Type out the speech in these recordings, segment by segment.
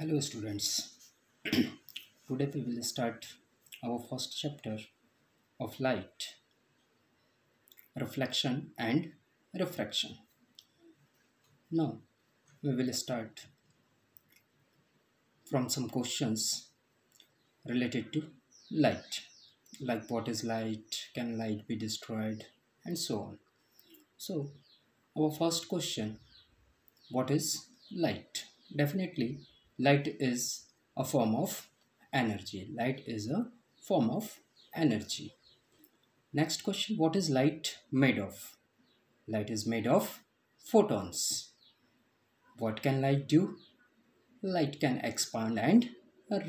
Hello, students. Today we will start our first chapter of light, reflection and refraction. Now we will start from some questions related to light, like what is light, can light be destroyed, and so on. So, our first question what is light? Definitely, light is a form of energy. Light is a form of energy. Next question What is light made of? Light is made of photons. What can light do? Light can expand and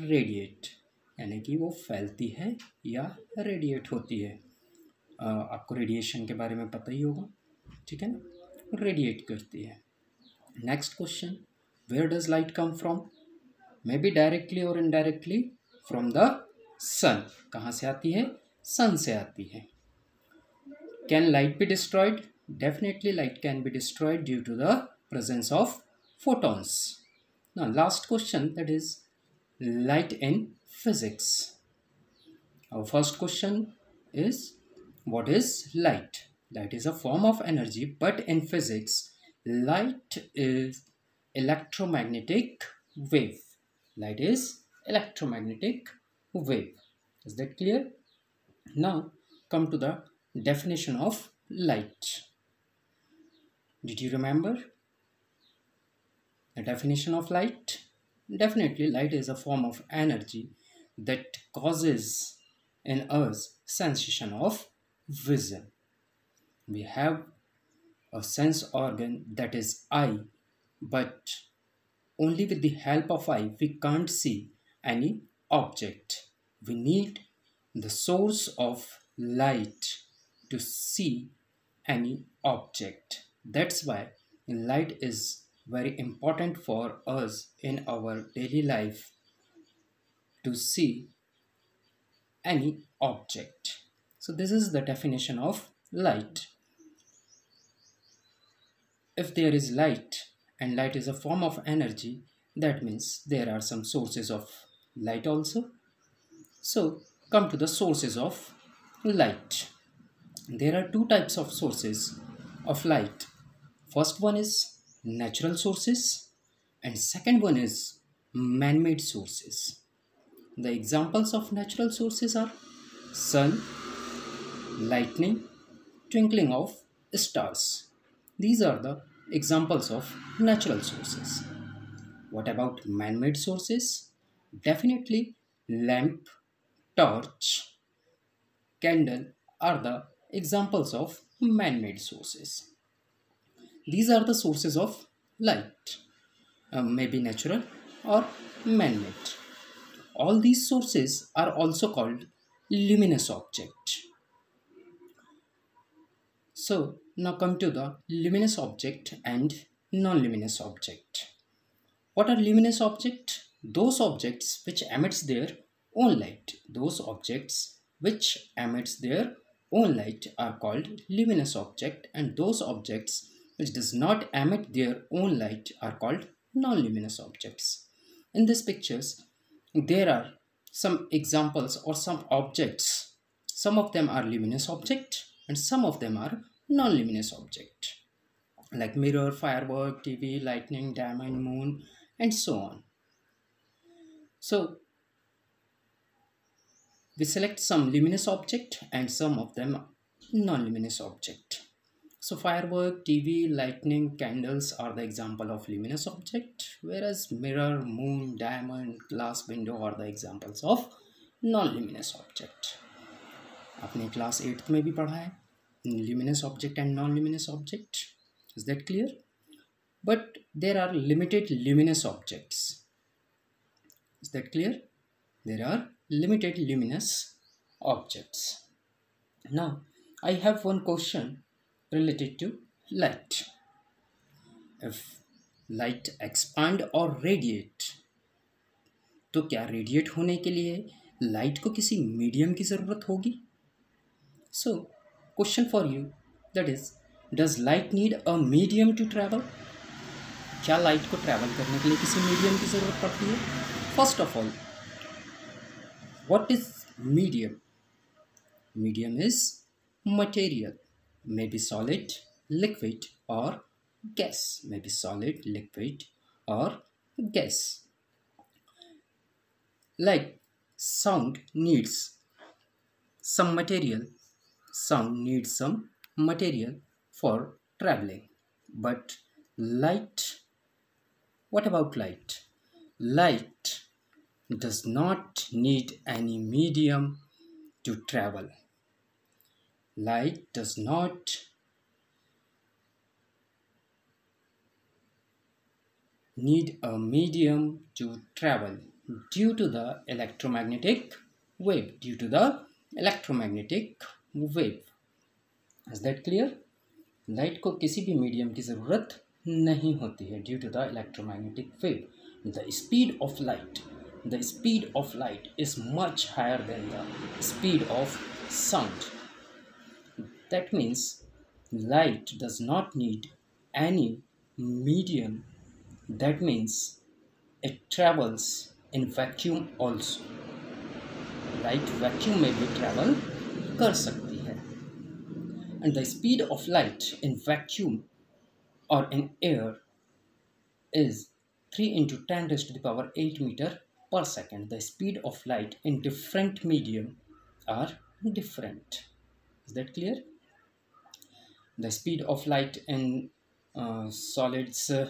radiate. यानी कि वो फैलती है या radiate होती है अ, आपको radiation के बारे में पता ही होगा ठीक है ना रेडिएट करती है next question where does light come from may be directly और इनडायरेक्टली फ्रॉम द सन कहाँ से आती है सन से आती है can light be destroyed definitely light can be destroyed due to the presence of photons now last question that is light in physics our first question is what is light light is a form of energy but in physics light is electromagnetic wave light is electromagnetic wave. Is that clear? Now come to the definition of light. Did you remember? The definition of light? Definitely light is a form of energy that causes in us sensation of vision. We have a sense organ that is eye but only with the help of eye we can't see any object. We need the source of light to see any object. That's why light is very important for us in our daily life to see any object. So this is the definition of light. If there is light and light is a form of energy. That means there are some sources of light also. So come to the sources of light. There are two types of sources of light. First one is natural sources and second one is man-made sources. The examples of natural sources are sun lightning twinkling of stars. These are the examples of natural sources. What about man-made sources? Definitely lamp torch candle are the examples of man-made sources. These are the sources of light uh, maybe natural or man-made. All these sources are also called luminous object. So now come to the luminous object and non-luminous object what are luminous objects? those objects which emits their own light those objects which emits their own light are called luminous object and those objects which does not emit their own light are called non-luminous objects. In these pictures, there are some examples or some objects. Some of them are luminous object and some of them are non-luminous object like mirror, firework, TV, lightning, diamond, moon and so on. So we select some luminous object and some of them non-luminous object. So firework, TV, lightning, candles are the example of luminous object, whereas mirror, moon, diamond, glass window are the examples of non-luminous object. आपने class eighth में भी पढ़ा है luminous object and non-luminous object. Is that clear? But there are limited luminous objects. Is that clear? There are limited luminous objects. Now, I have one question related to light. If light expand or radiate, तो क्या radiate होने के लिए light को किसी medium की ज़रूरत होगी so question for you that is does light need a medium to travel क्या लाइट को ट्रैवल करने के लिए किसी मीडियम की ज़रूरत पड़ती है first of all what is medium medium is material may be solid liquid और gas may be solid liquid और gas like sound needs some material sound needs some material for traveling. But light what about light? Light does not need any medium to travel. Light does not need a medium to travel due to the electromagnetic wave due to the electromagnetic wave is that clear light को किसी भी medium की ज़रूरत नहीं होती है due to the electromagnetic wave the speed of light the speed of light is much higher than the speed of sound that means light does not need any medium that means it travels in vacuum also light vacuum में भी travel कर सकती है and the speed of light in vacuum or in air is 3 into 10 raised to the power 8 meter per second the speed of light in different medium are different is that clear the speed of light in uh, solids uh,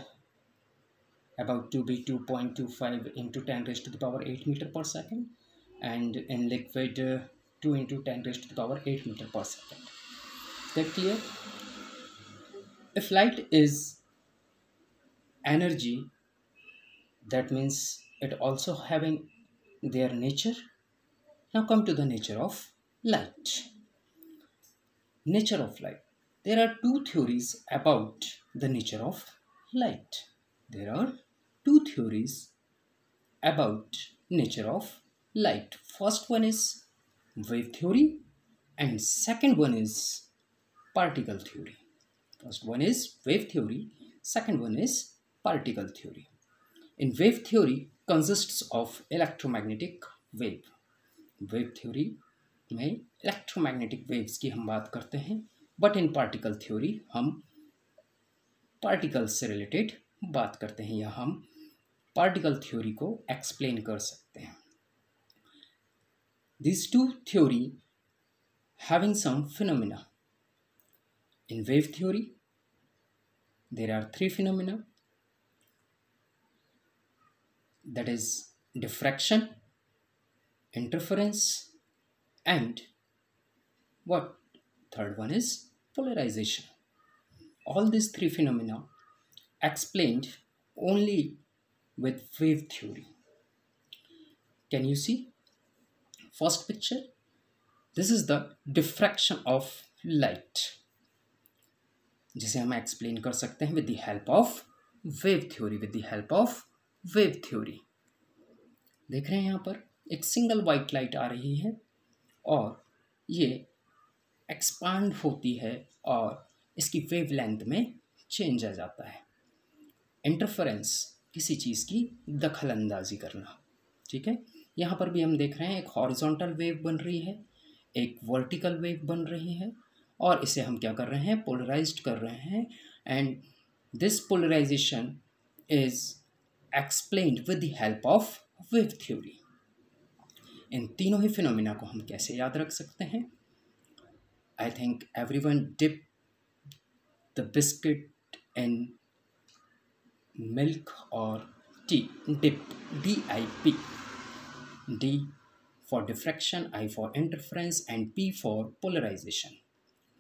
about to be 2.25 into 10 raised to the power 8 meter per second and in liquid uh, 2 into 10 raised to the power 8 meter per second. That clear? If light is energy that means it also having their nature. Now come to the nature of light. Nature of light. There are two theories about the nature of light. There are two theories about nature of light. First one is wave theory and second one is particle theory first one is wave theory second one is particle theory in wave theory consist of electromagnetic wave wave theory में electromagnetic waves की हम बात करते हैं but in particle theory हम particle से related बात करते हैं या हम पार्टिकल थ्योरी को एक्सप्लेन कर सकते हैं। These two theory having some phenomena. In wave theory, there are three phenomena that is diffraction, interference and what third one is polarization. All these three phenomena explained only with wave theory. Can you see first picture. This is the diffraction of light. जिसे हम explain कर सकते हैं with the help of wave theory with the help of wave theory देख रहे हैं यहाँ पर एक सिंगल वाइट लाइट आ रही है और ये एक्सपांड होती है और इसकी वेव लेंथ में चेंज आ जाता है। इंटरफेरेंस किसी चीज़ की दखल अंदाजी करना। ठीक है? यहाँ पर भी हम देख रहे हैं, एक हॉरिजॉन्टल वेव बन रही है, एक वर्टिकल वेव बन रही है और इसे हम क्या कर रहे हैं पोलराइज्ड कर रहे हैं and this polarisation is explain with the help of wave theory इन तीनों ही फिनोमिना को हम कैसे याद रख सकते हैं? I think everyone dip the biscuit in milk और tea dip D I P D for diffraction, I for interference, and P for polarization.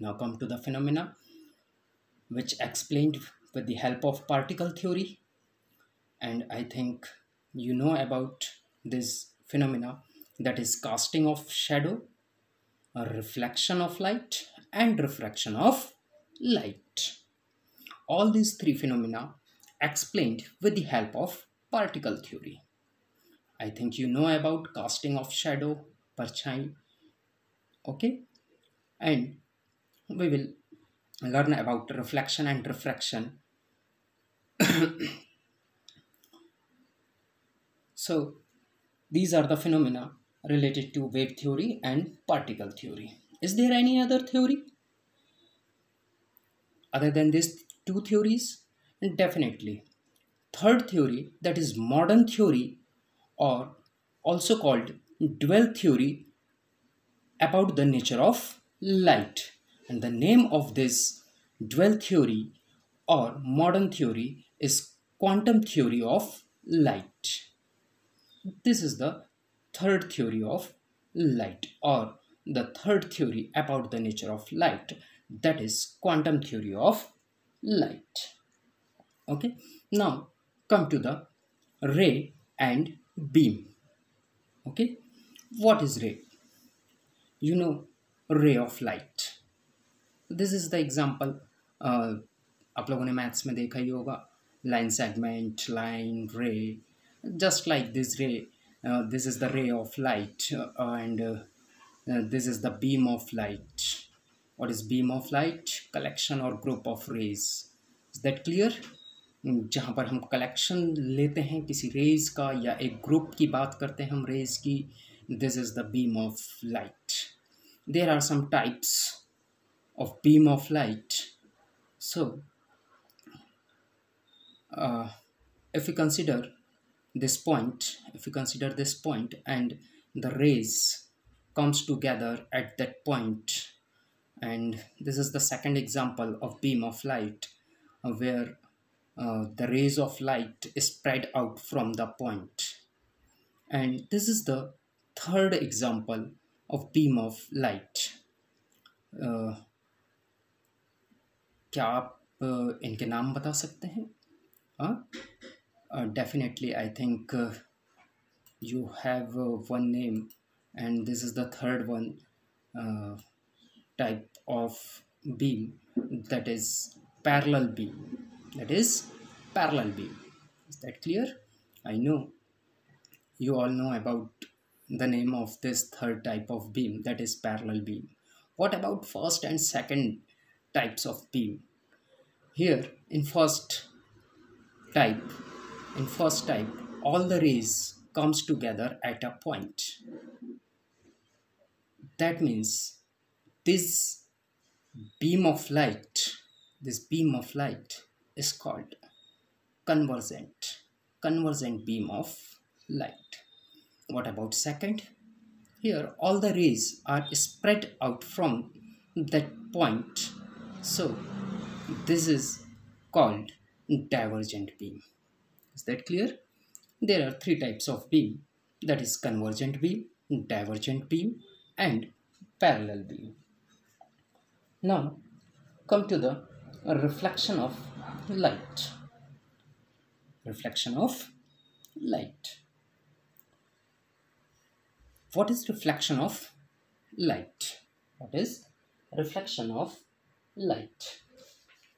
Now come to the phenomena which explained with the help of particle theory. And I think you know about this phenomena that is casting of shadow, a reflection of light, and refraction of light. All these three phenomena explained with the help of particle theory. I think you know about casting of shadow, parchai. Okay, and we will learn about reflection and refraction. So these are the phenomena related to wave theory and particle theory. Is there any other theory? Other than these two theories? Definitely. Third theory that is modern theory or also called dual theory about the nature of light. And the name of this dual theory or modern theory is quantum theory of light. This is the third theory of light or the third theory about the nature of light. That is quantum theory of light. Okay. Now come to the ray and beam okay what is ray you know ray of light this is the example uh, आप लोगों ने maths में देखा ही होगा line segment line रे just like this रे this is the ray of light uh, and uh, uh, this is the beam of light what is beam of light collection or group of rays is that clear जहाँ पर हम collection लेते हैं, किसी raise का या एक group की बात करते हैं हम रेज की this is the beam of light there are some types of beam of light so if you consider this point if you consider this point and the rays comes together at that point and this is the second example of beam of light where uh, the rays of light spread out from the point and this is the third example of beam of light uh, क्या आप uh, इनके नाम बता सकते हैं हाँ definitely I think you have uh, one name and this is the third one uh, type of beam that is parallel beam that is parallel beam. Is that clear? I know. You all know about the name of this third type of beam that is parallel beam. What about first and second types of beam? Here in first type in first type all the rays comes together at a point. That means this beam of light this beam of light is called convergent convergent beam of light. What about second? Here all the rays are spread out from that point. So this is called divergent beam. Is that clear? There are three types of beam. That is convergent beam divergent beam and parallel beam. Now come to the reflection of light reflection of light what is reflection of light what is reflection of light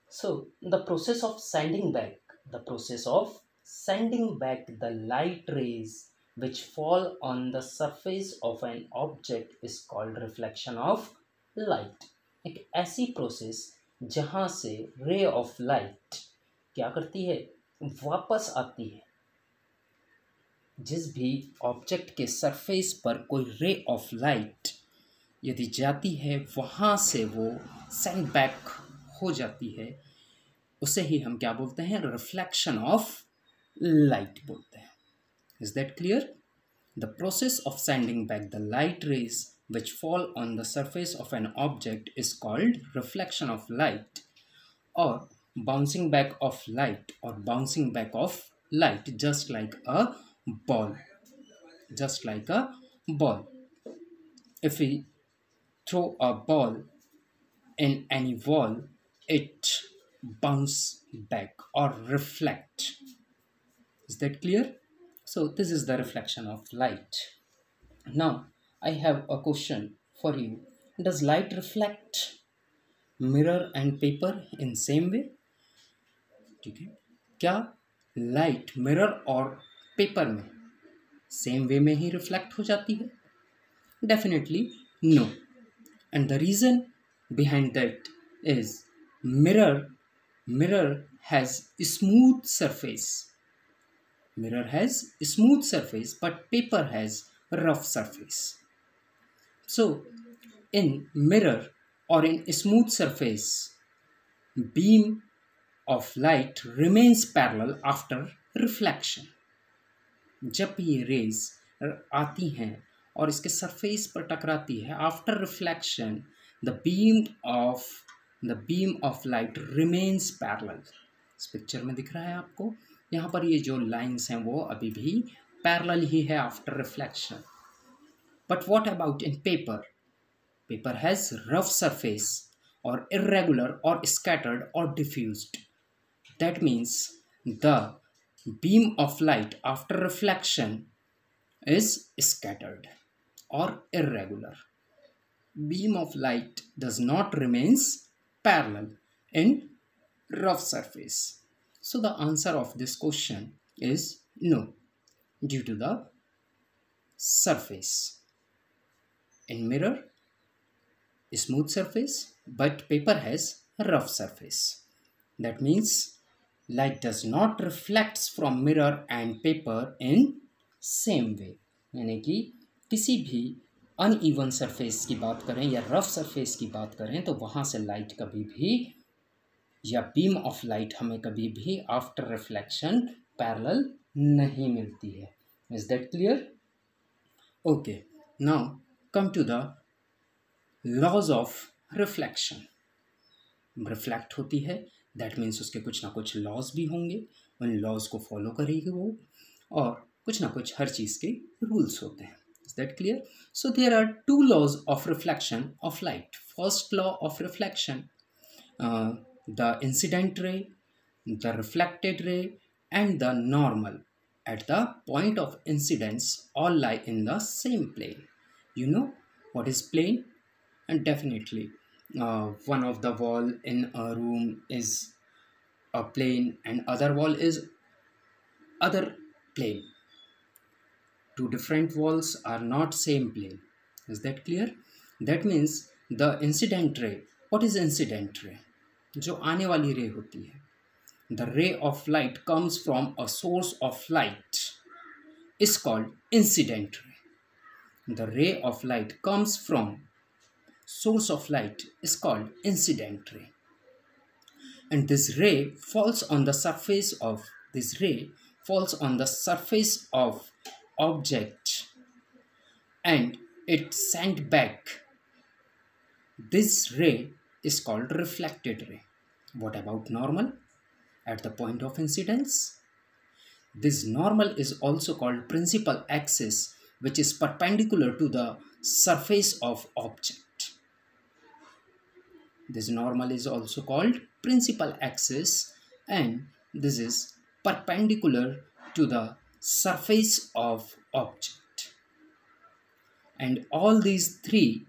so the process of sending back the process of sending back the light rays which fall on the surface of an object is called reflection of light एक ऐसी process जहाँ से रे of light क्या करती है? वापस आती है। जिस भी ऑब्जेक्ट के सरफेस पर कोई रे ऑफ़ लाइट यदि जाती है, वहाँ से वो सेंड बैक हो जाती है। उसे ही हम क्या बोलते हैं? रिफ्लेक्शन ऑफ़ लाइट बोलते हैं। Is that clear the process of sending back the light rays which fall on the surface of an object is called reflection of light or bouncing back of light or bouncing back of light just like a ball just like a ball. If we throw a ball in any wall it bounce back or reflect. Is that clear? So this is the reflection of light. Now I have a question for you. Does light reflect mirror and paper in same way? ठीक है क्या light mirror और paper में same way में ही reflect हो जाती है definitely no and the reason behind that is mirror mirror has a smooth surface. Mirror has a smooth surface, but paper has a rough surface. So, in mirror or in smooth surface, beam of light remains parallel after reflection. जब ये raise आती हैं और इसके surface पर टकराती है after reflection the beam of the beam of light remains parallel इस पिक्चर में दिख रहा है आपको। यहाँ पर ये जो लाइंस हैं वो अभी भी पैरल ही है after reflection But what about in paper? Paper has rough surface or irregular or scattered or diffused. That means the beam of light after reflection is scattered or irregular. Beam of light does not remains parallel in rough surface. So the answer of this question is no due to the surface. In mirror, smooth surface but paper has a rough surface. That means light does not reflects from mirror and paper in same way यानी कि किसी भी uneven surface की बात करें या rough surface की बात करें तो वहाँ से लाइट कभी भी या बीम ऑफ़ लाइट हमें कभी भी आफ्टर रिफ्लेक्शन पैरेलल नहीं मिलती है is that clear okay now come to the laws of reflection reflect होती है दैट मीन्स उसके कुछ ना कुछ लॉज भी होंगे, उन लॉज को फॉलो करेगी वो, और कुछ ना कुछ हर चीज़ के रूल्स होते हैं। Is that clear so there are two laws of reflection of light first law of reflection the incident ray the reflected ray and the normal at the point of incidence, all lie in the same plane. you know what is plane and definitely uh, one of the wall in a room is a plane and other wall is other plane two different walls are not same plane is that clear that means the incident ray what is incident ray जो आने वाली रे होती है the ray of light comes from a source of light is called incident ray the ray of light comes from source of light is called incident ray. And this ray falls on the surface of this ray falls on the surface of object and it sent back. This ray is called reflected ray. What about normal? At the point of incidence? This normal is also called principal axis which is perpendicular to the surface of object. This normal is also called principal axis and this is perpendicular to the surface of object. And all these three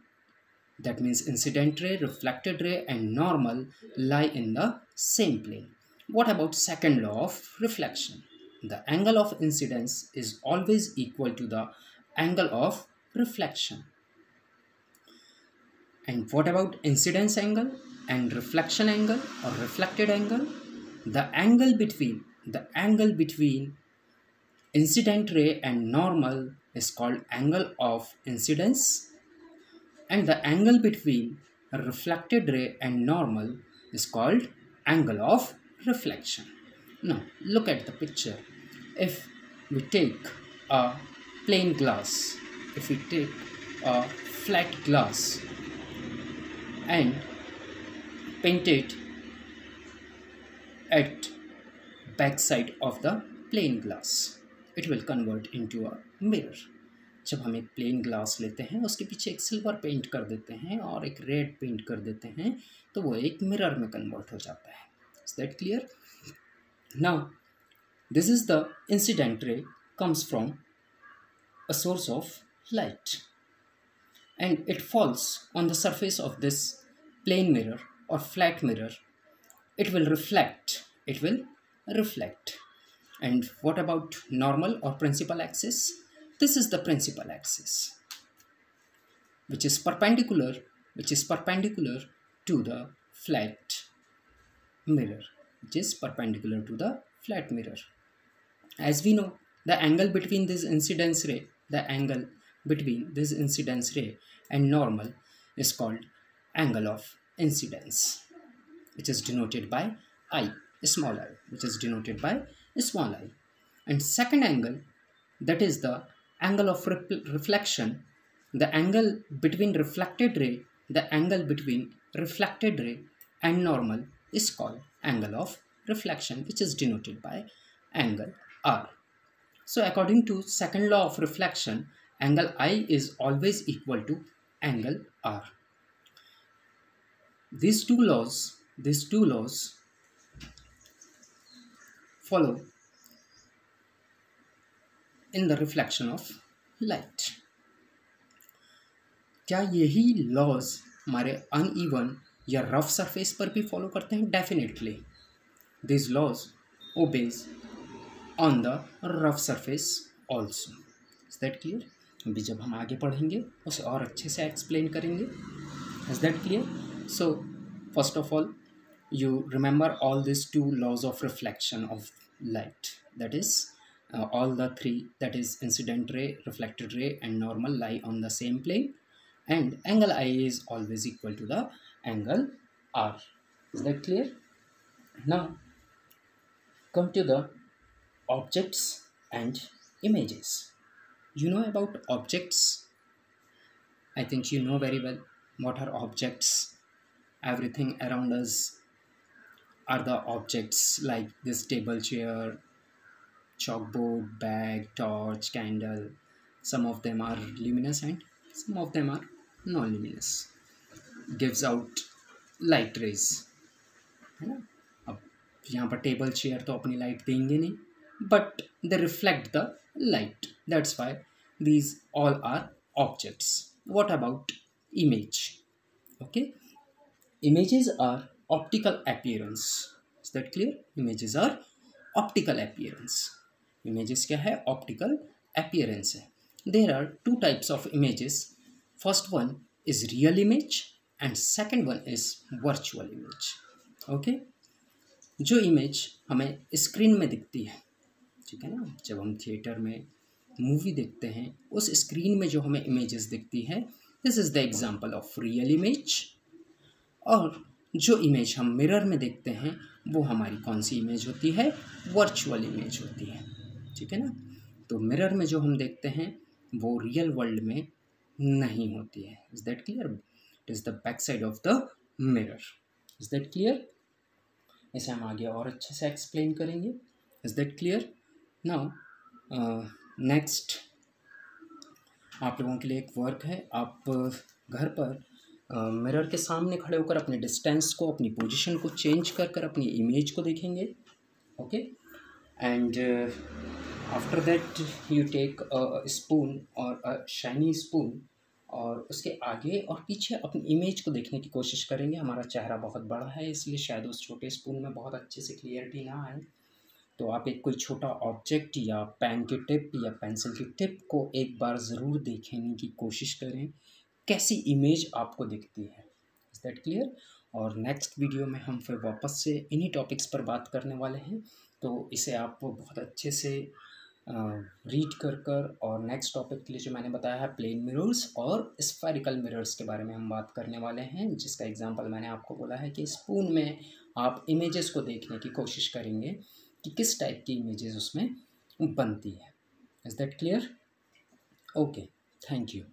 that means incident ray, reflected ray and normal lie in the same plane. What about second law of reflection? The angle of incidence is always equal to the angle of reflection. And what about incidence angle and reflection angle or reflected angle? The angle between the angle between incident ray and normal is called angle of incidence and the angle between reflected ray and normal is called angle of reflection. Now look at the picture. If we take a plain glass, if we take a flat glass and paint it at back side of the plain glass it will convert into a mirror. जब हम एक plane glass लेते हैं उसके पीछे एक silver paint कर देते हैं और एक रेड पेंट कर देते हैं तो वो एक मिरर में कन्वर्ट हो जाता है। Is that clear now this is the incident ray comes from a source of light and it falls on the surface of this plane mirror or flat mirror. It will reflect it will reflect. And what about normal or principal axis? This is the principal axis which is perpendicular which is perpendicular to the flat mirror which is perpendicular to the flat mirror. As we know the angle between this incidence ray the angle between this incidence ray and normal is called angle of incidence which is denoted by i small i which is denoted by small i. And second angle that is the angle of reflection the angle between reflected ray the angle between reflected ray and normal is called angle of reflection which is denoted by angle r so according to second law of reflection angle i is always equal to angle r these two laws these two laws follow in the reflection of light क्या यही laws हमारे uneven या rough surface पर भी follow करते हैं definitely this laws obeys on the rough surface also is that clear अभी जब हम आगे पढ़ेंगे उसे और अच्छे से एक्सप्लेन करेंगे is that clear so first of all you remember all these two laws of reflection of light that is uh, all the three that is incident ray reflected ray and normal lie on the same plane and angle i is always equal to the angle r is that clear now come to the objects and images you know about objects i think you know very well what are objects everything around us are the objects like this table chair chalkboard bag torch candle some of them are luminous and some of them are non-luminous gives out light rays है ना अब यहाँ पर table chair तो अपनी light देंगे नहीं but they reflect the light that's why these all are objects what about image okay images are optical appearance is that clear images are optical appearance images क्या है optical appearance है there are two types of images first one is real image and second one is virtual image okay जो image हमें screen में दिखती है ठीक है ना? जब हम थिएटर में मूवी देखते हैं, उस स्क्रीन में जो हमें इमेजेस दिखती है this is the example of real image और जो इमेज हम मिरर में देखते हैं, वो हमारी कौन सी इमेज होती है? वर्चुअल इमेज होती है। ठीक है ना? तो मिरर में जो हम देखते हैं, वो रियल वर्ल्ड में नहीं होती है। Is that clear it is the back side of the mirror is that clear इसे हम आगे और अच्छे से एक्सप्लेन करेंगे। Is that clear now next आप लोगों के लिए एक वर्क है। आप घर पर मिरर के सामने खड़े होकर अपने डिस्टेंस को, अपनी पोजीशन को चेंज कर कर अपनी इमेज को देखेंगे okay and after that you take spoon और अ शाइनी स्पून और उसके आगे और पीछे अपनी इमेज को देखने की कोशिश करेंगे। हमारा चेहरा बहुत बड़ा है, इसलिए शायद उस छोटे स्पून में बहुत अच्छे से क्लियरिटी ना आए। तो आप एक कोई छोटा ऑब्जेक्ट या पेन की टिप या पेंसिल की टिप को एक बार ज़रूर देखने की कोशिश करें। कैसी इमेज आपको दिखती है? इज़ दैट क्लियर और नेक्स्ट वीडियो में हम फिर वापस से इन्हीं टॉपिक्स पर बात करने वाले हैं। तो इसे आप बहुत अच्छे से रीड कर कर और नेक्स्ट टॉपिक के लिए जो मैंने बताया है प्लेन मिरर्स और स्फेरिकल मिरर्स के बारे में हम बात करने वाले हैं, जिसका एग्जांपल मैंने आपको बोला है कि स्पून में आप इमेजेस को देखने की कोशिश करेंगे। कि किस टाइप की इमेजेस उसमें बनती है। Is that clear okay thank you